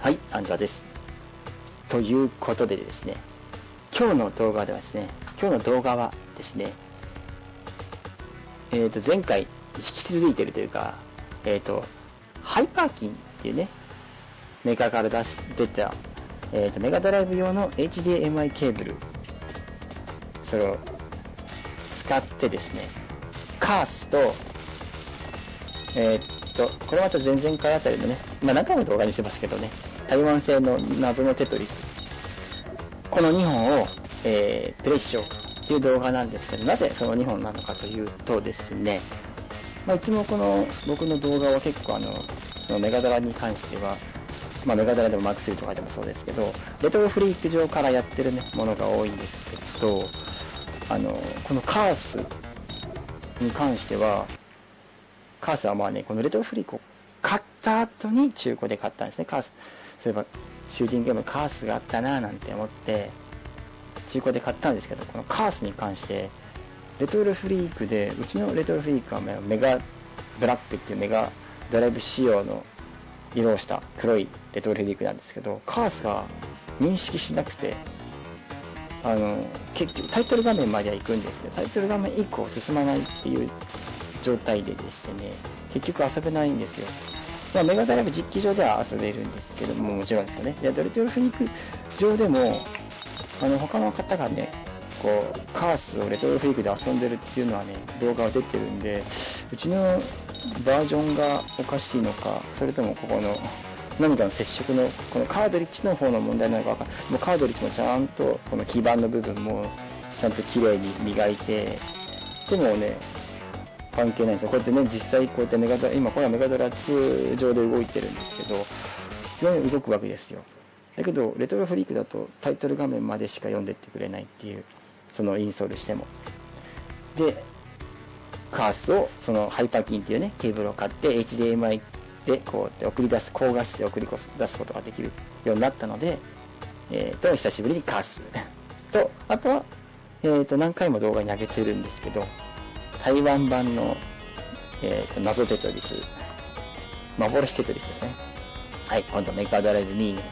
はい、アンザです。ということでですね、今日の動画ではですね、今日の動画はですね、えっ、ー、と、前回引き続いてるというか、えっ、ー、と、ハイパーキンっていうね、メーカーから出し、出た、えっ、ー、と、メガドライブ用の HDMI ケーブル、それを使ってですね、カースと、えっと、これまた前々回あたりのね、まあ何回も動画にしてますけどね、台湾製の謎のテトリス。この2本を、えー、プレイしようという動画なんですけど、なぜその2本なのかというとですね、まあ、いつもこの僕の動画は結構あの、のメガドラに関しては、まあ、メガドラでもマックスとかでもそうですけど、レトロフリーク上からやってるね、ものが多いんですけど、あの、このカースに関しては、カースはまあね、このレトロフリークを買った後に中古で買ったんですね、カース。そういえばシューティングゲームカースがあったななんて思って中古で買ったんですけどこのカースに関してレトロフリークでうちのレトロフリークはメガブラックっていうメガドライブ仕様の色をした黒いレトロフリークなんですけどカースが認識しなくてあの結局タイトル画面までは行くんですけどタイトル画面以降進まないっていう状態ででしてね結局遊べないんですよ。まあ、メガドライブ実機上では遊べるんですけども、もちろんですよね。で、ドリトルフニック上でも、あの、他の方がね、こう、カースをレトロフリークで遊んでるっていうのはね、動画が出てるんで、うちのバージョンがおかしいのか、それともここの、何かの接触の、このカードリッジの方の問題なのかわかんない。もうカードリッジもちゃんと、この基板の部分も、ちゃんと綺麗に磨いて、でもね、関係ないですよこうやってね実際こうやってメガドラ今これはメガドラ2上で動いてるんですけど、ね、動くわけですよ。だけどレトロフリークだとタイトル画面までしか読んでってくれないっていうそのインストールしても。でカースをそのハイパーキンっていうねケーブルを買って HDMI でこうやって送り出す高画質で送り出すことができるようになったのでえっ、ー、と久しぶりにカース。とあとはえっ、ー、と何回も動画に上げてるんですけど台湾版の、えーと、謎テトリス、幻テトリスですね。はい、今度メーカードライブミーに、ね、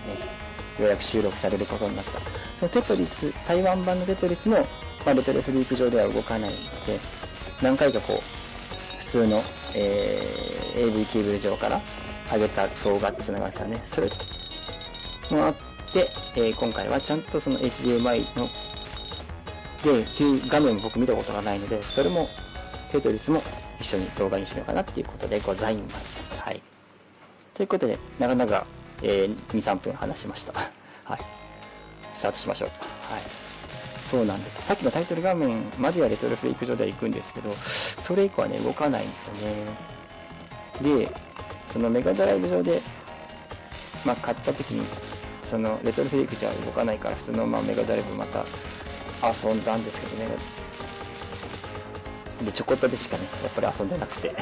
ようやく収録されることになった。そのテトリス、台湾版のテトリスも、まあ、レトロフリーク上では動かないので、何回かこう、普通の、えー、AV ケーブル上から上げた動画ってつながるんですよね。それもあって、えー、今回はちゃんとその HDMI ので、っていう画面も僕見たことがないので、それもテトリスも一緒に動画にしようかなっていうことでございます。はい。ということで、なかなか、えー、2、3分話しました。はい。スタートしましょう。はい。そうなんです。さっきのタイトル画面まではレトロフリーク上では行くんですけど、それ以降はね、動かないんですよね。で、そのメガドライブ上で、まあ、買った時に、そのレトロフリークじゃ動かないから、普通のまあメガドライブまた遊んだんですけどね、でちょこっとでしかねやっぱり遊んでなくて。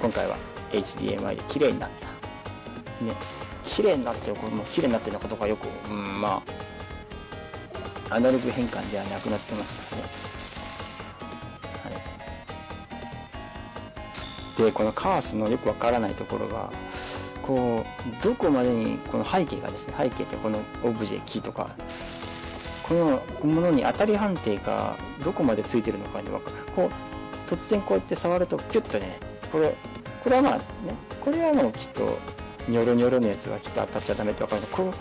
今回は HDMI で綺麗になった。ね。綺麗になってるこれも綺麗になってるのかどうかよくうんまあアナログ変換ではなくなってますからね。はい。でこのカースのよくわからないところがこうどこまでにこの背景がですね背景ってこのオブジェキーとかこのものに当たり判定がどこまでついてるのかに分かる。こう突然こうやって触るとキュッとねこれこれはまあねこれはもうきっとニョロニョロのやつはきっと当たっちゃダメって分かる。んでこの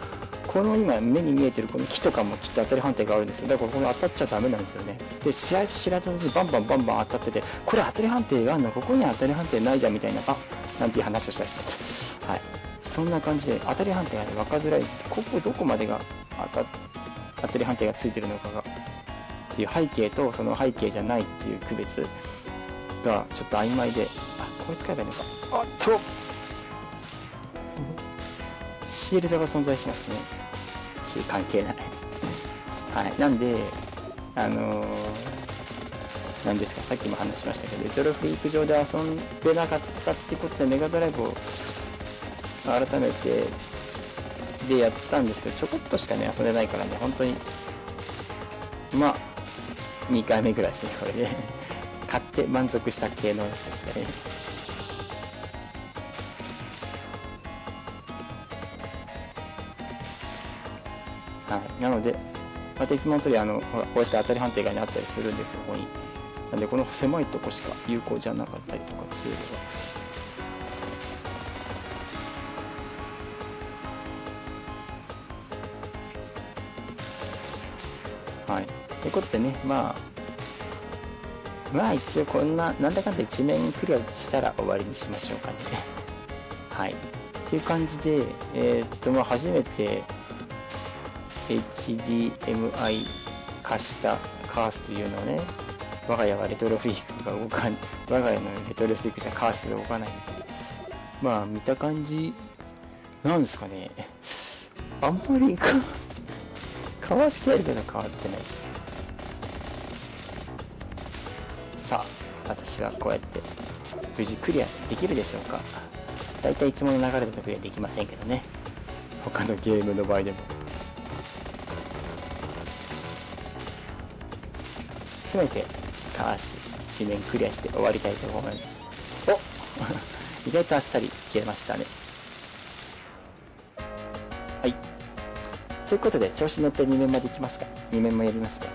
この今目に見えてるこの木とかもきっと当たり判定があるんですよ。だからこの当たっちゃダメなんですよね。で試合中知らずにバンバンバンバン当たっててこれ当たり判定があるのここには当たり判定ないじゃんみたいなあなんていう話をしたりしてはい。そんな感じで当たり判定がね分かづらいここどこまでが当たって当たり判定がついてるのかが。っていう背景とその背景じゃないっていう区別がちょっと曖昧で。あこれ使えばいいのか。あっとシールドが存在しますね。し関係ない。はい。なんであのー、なんですか。さっきも話しましたけどレトロフリーク上で遊んでなかったってことでメガドライブを改めてでやったんですけど、ちょこっとしかね、遊べないからね、本当に、まあ、2回目ぐらいですね、これで 買って満足した系のやつですねはい、なので、またいつもの通り、あの、ほら、こうやって当たり判定外にあったりするんですよ、ここに。なんで、この狭いとこしか有効じゃなかったりとか、ツールが。はい。ということでねまあまあ一応こんななんだかんだ一面クリアしたら終わりにしましょうかね。はい。っていう感じでえー、っとまあ初めて HDMI 化したカースというのをね我が家はレトロフィークが動かん我が家のレトロフィークじゃカースが動かないんでまあ見た感じなんですかね。あんまり変わってるけど変わってない。さあ私はこうやって無事クリアできるでしょうか。大体いつもの流れだとクリアできませんけどね。他のゲームの場合でも。せめてカース一面クリアして終わりたいと思います。お 意外とあっさり消えましたね。ということで調子乗って2面までいきますか。2面もやりますか。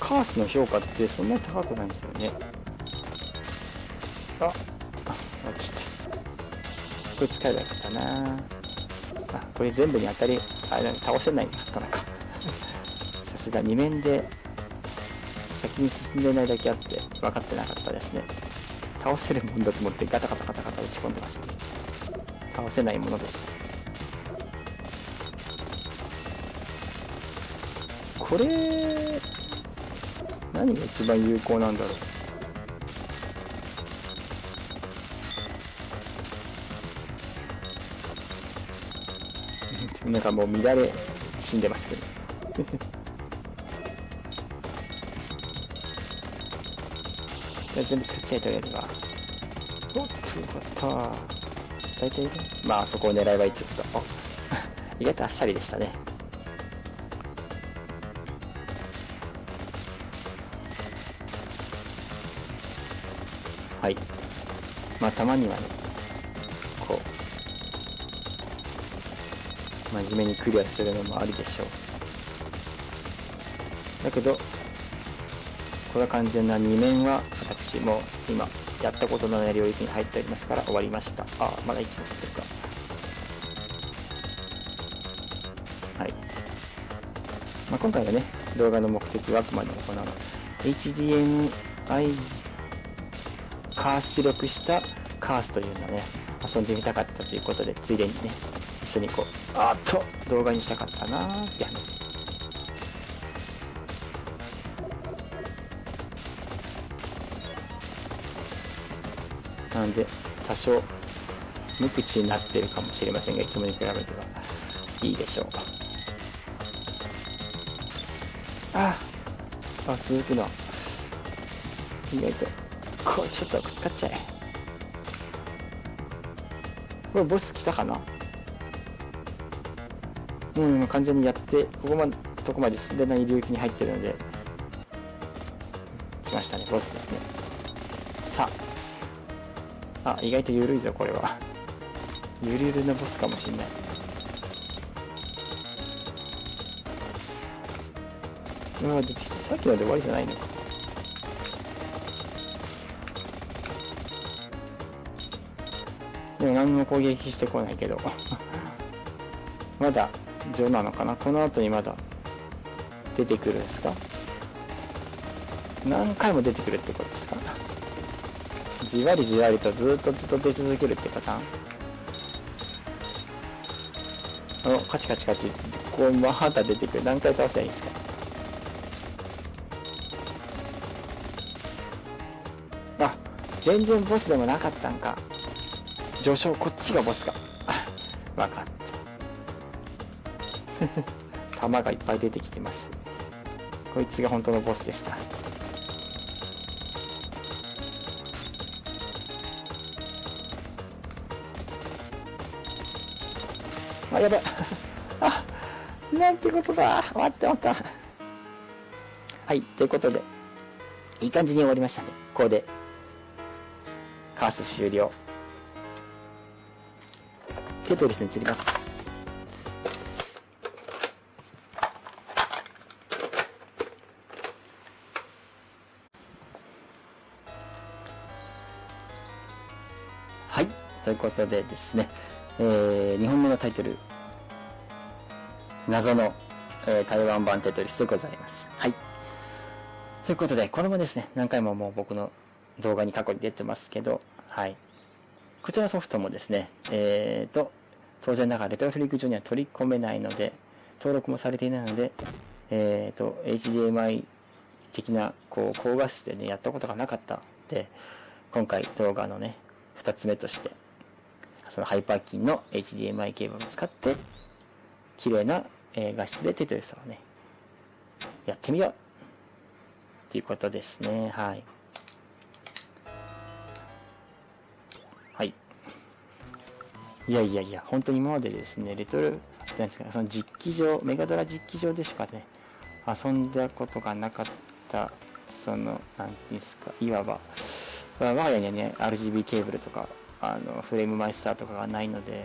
カースの評価ってそんなに高くないんですよね。ああ落ちてこれ使えばよかったな。あこれ全部に当たりあれ倒せないかったのか。さすが2面で先に進んでないだけあって分かってなかったですね。倒せるもんだと思ってガタガタガタガタ打ち込んでました。倒せないものでした。これ何が一番有効なんだろう。なんかもう乱れ死んでますけど。全部使っちゃえとりあえずはおっとよかった大体ねまあそこを狙えばいいってこと。あ 意外とあっさりでしたね。はい。まあたまにはねこう真面目にクリアするのもありでしょう。だけどこれは完全な2面は私も今やったことのない領域に入っておりますから終わりました。あまだ生き残ってるか。はい、まあ、今回はね動画の目的はあくまでもこの HDMI カース出力したカースというのをね遊んでみたかったということでついでにね一緒にこうあっと動画にしたかったなーって話。なんで多少無口になってるかもしれませんがいつもに比べては。いいでしょう。ああ続くの。意外とこうちょっと使っちゃえ。これボス来たかな？うん完全にやってここまでとこまで進んでない領域に入ってるので。来ましたねボスですね。さああ意外と緩いぞこれは。ゆるゆるのボスかもしんない。うわ出てきた。さっきので終わりじゃないのか。でも何も攻撃してこないけど。まだ情なのかな？この後にまだ出てくるんですか？何回も出てくるってことですか？じわりじわりとずっとずっと出続けるってパターン？おカチカチカチ。こうまた出てくる。何回倒せばいいんですか？あ全然ボスでもなかったんか。上昇こっちがボスか。分かった。弾がいっぱい出てきてます。こいつが本当のボスでした。あやべ あなんてことだ待って待ったはいということでいい感じに終わりましたね。ここで、カース終了。テトリスに移ります。はい。ということでですね、えー、2本目のタイトル、謎の、えー、台湾版テトリスでございます。はい。ということで、これもですね、何回ももう僕の動画に過去に出てますけど、はい。こちらソフトもですね、えーと、当然ながらレトロフリック上には取り込めないので、登録もされていないので、えーと、HDMI 的な、こう、高画質でね、やったことがなかったので、今回動画のね、二つ目として、そのハイパーキンの HDMI ケーブルを使って、綺麗な、えー、画質でテトリスをね、やってみようっていうことですね。はい。はい。いやいやいや、本当に今までですね、レトロ、なんですか、その実機上、メガドラ実機上でしかね、遊んだことがなかった、その、なんですか、いわば、我が家にはね、RGB ケーブルとか、あの、フレームマイスターとかがないので、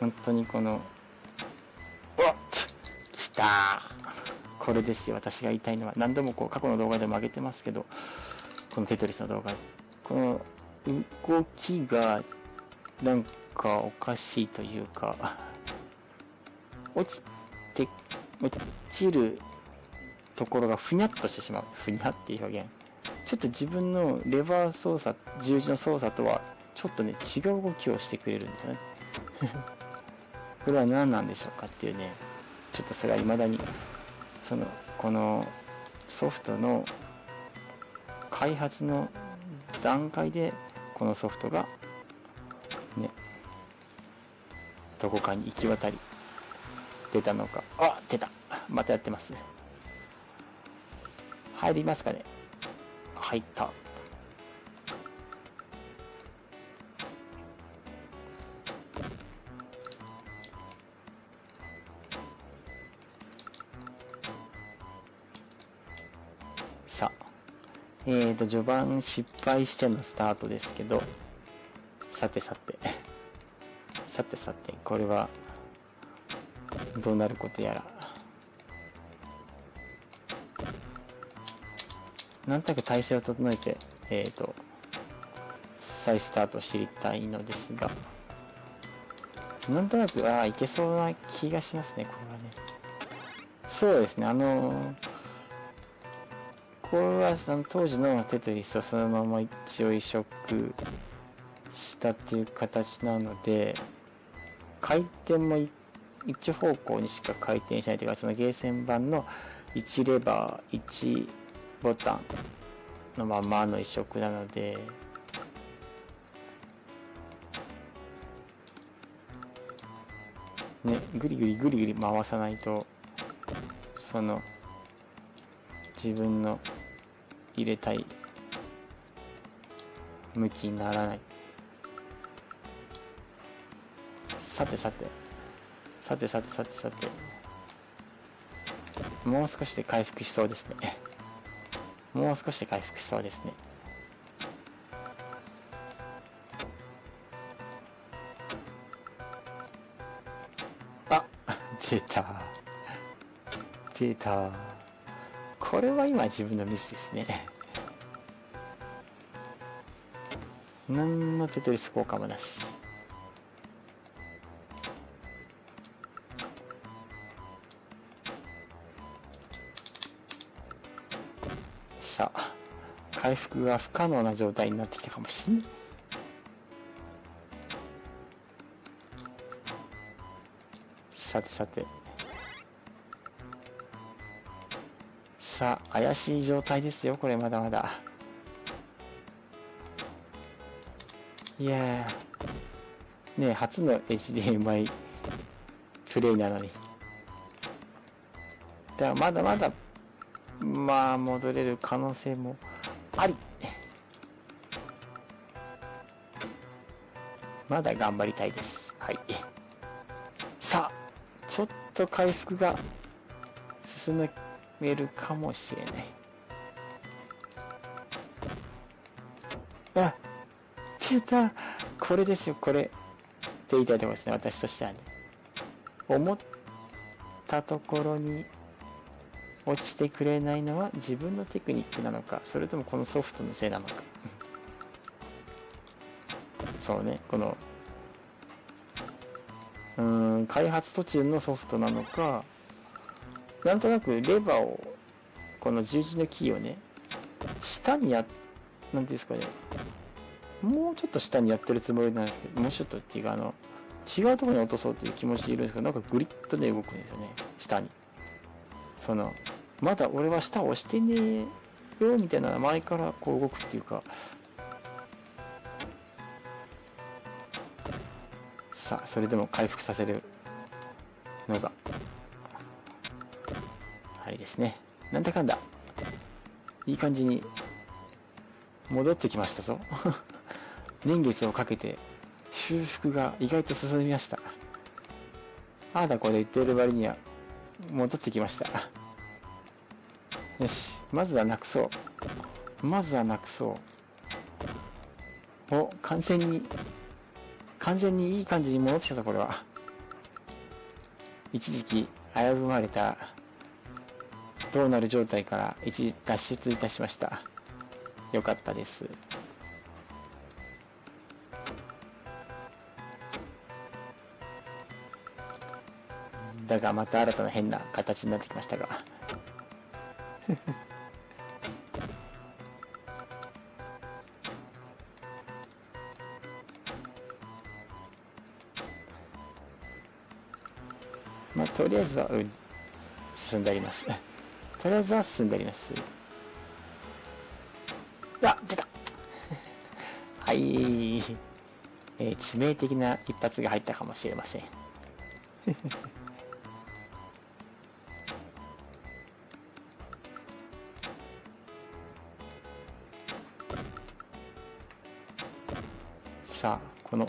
本当にこの、うわっ来たこれですよ、私が言いたいのは。何度もこう過去の動画でも上げてますけど、このテトリスの動画。この動きがなんかおかしいというか、落ちて、落ちるところがふにゃっとしてしまう。ふにゃっていう表現。ちょっと自分のレバー操作、十字の操作とは、ちょっとね、違う動きをしてくれるんだよね。これは何なんでしょうかっていうね、ちょっとそれは未だにそのこのソフトの開発の段階でこのソフトがねどこかに行き渡り出たのか。あ出た。またやってますね。入りますかね。入った。さあ。えーと、序盤失敗してのスタートですけど、さてさて、さてさて、これは、どうなることやら。なんとなく体勢を整えて、えーと、再スタート知りたいのですが、なんとなく、ああ、いけそうな気がしますね、これはね。そうですね、あのーこれはその当時のテトリスをそのまま一応移植したっていう形なので回転も一方向にしか回転しないというかそのゲーセン版の1レバー1ボタンのままの移植なので。ねぐりぐりぐりぐり回さないとその自分の入れたい向きにならない。さてさて。さてさてさてさて。もう少しで回復しそうですね。もう少しで回復しそうですねあ出た出たこれは今自分のミスですね。何のテトリス効果もなし。回復が不可能な状態になってきたかもしんない。さてさて。さあ、怪しい状態ですよ、これまだまだ。いやね初の HDMI プレイなのに。だからまだまだ、まあ、戻れる可能性もあり。まだ頑張りたいです。はい。さあ、ちょっと回復が進めるかもしれない。あ、出た。これですよ、これ。っていただいてますね、私としてはね。思ったところに落ちてくれないのは自分のテクニックなのか、それともこのソフトのせいなのか。そうね、この、うん、開発途中のソフトなのか、なんとなくレバーを、この十字のキーをね、下にや、なんていうんですかね、もうちょっと下にやってるつもりなんですけど、もうちょっとっていうか、あの、違うところに落とそうっていう気持ちでいるんですけど、なんかグリッとね、動くんですよね、下に。その、まだ俺は下を押してねえよ、みたいな前からこう動くっていうか、さあ、それでも回復させるのが、あれですね。なんだかんだ、いい感じに戻ってきましたぞ。年月をかけて修復が意外と進みました。ああだこれ言っている割には戻ってきました。よし、まずはなくそう。まずはなくそう。お、完全に、完全にいい感じに戻ってきたぞ、これは。一時期危ぶまれた、どうなる状態から一時脱出いたしました。よかったです。だがまた新たな変な形になってきましたが まあとりあえずはうん。進んであります。とりあえずは進んであります。あ出た。はい、えー、致命的な一発が入ったかもしれません。この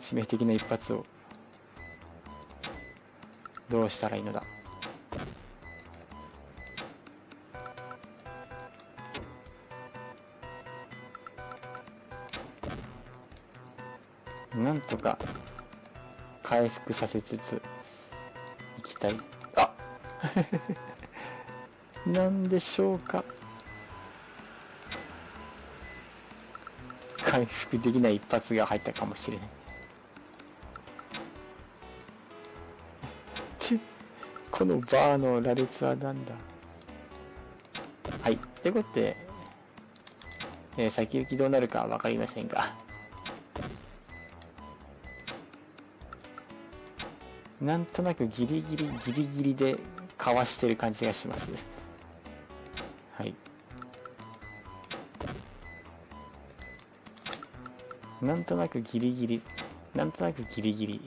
致命的な一発をどうしたらいいのだ？なんとか回復させつついきたい。あ なんでしょうか？回復できない一発が入ったかもしれない。このバーの羅列は何だ？はい。ってことで、えー、先行きどうなるか分かりませんが。なんとなくギリギリギリギリでかわしてる感じがします。なんとなくギリギリなんとなくギリギリ。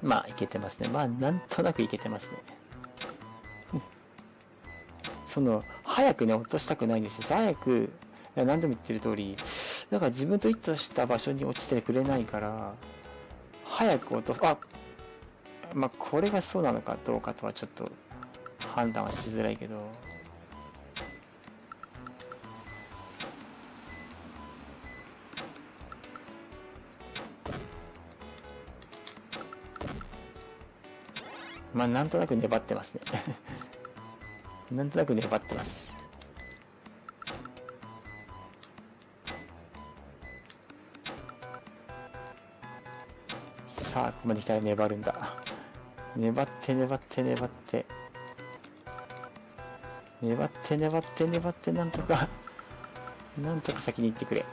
まあいけてますね。まあなんとなくいけてますね。その早くね落としたくないんですよ。早く何度も言ってる通りだから自分と一致した場所に落ちてくれないから早く落とす、あまあ、これがそうなのかどうかとはちょっと判断はしづらいけど、まあ、なんとなく粘ってますね なんとなく粘ってます。ここまで来たら粘るんだ。粘って粘って粘って。粘って粘って粘ってなんとか、なんとか先に行ってくれ。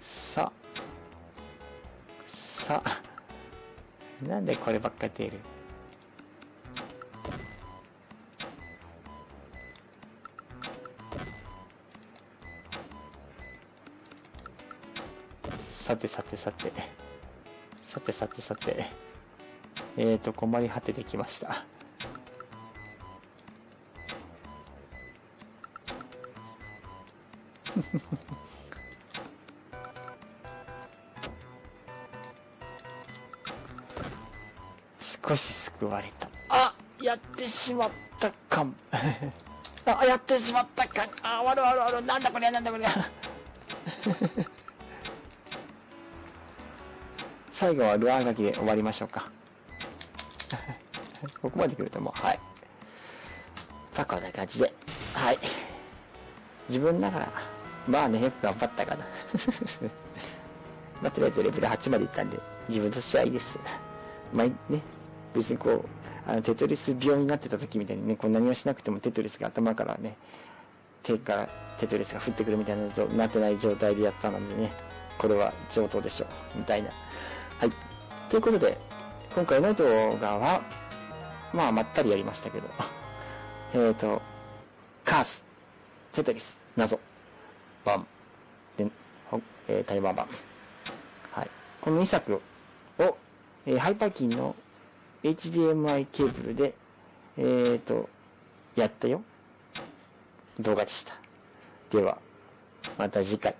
さあ。さあ。なんでこればっか出る？さてさてさて。さてさてさて。えーと、困り果ててきました。少し救われた。あやってしまったかん。あ、やってしまったかん。あ、あるあるある。なんだこりゃ、なんだこりゃ。最後はルアー書きで終わりましょうか。ここまで来るともう、はい。パこんな感じで。はい。自分ながら、まあね、よく頑張ったかな。まあ、とりあえずレベル8までいったんで、自分としてはいいです。まあね、別にこう、あの、テトリス病になってた時みたいにね、こう何もしなくてもテトリスが頭からね、手からテトリスが降ってくるみたいなとなってない状態でやったのでね、これは上等でしょう、みたいな。はい。ということで、今回の動画は、まあ、まったりやりましたけど、えっと、カース、テトリス、謎、バン、で、えー、タイマーバン。はい。この2作を、えー、ハイパーキンの HDMI ケーブルで、えっ、ー、と、やったよ。動画でした。では、また次回。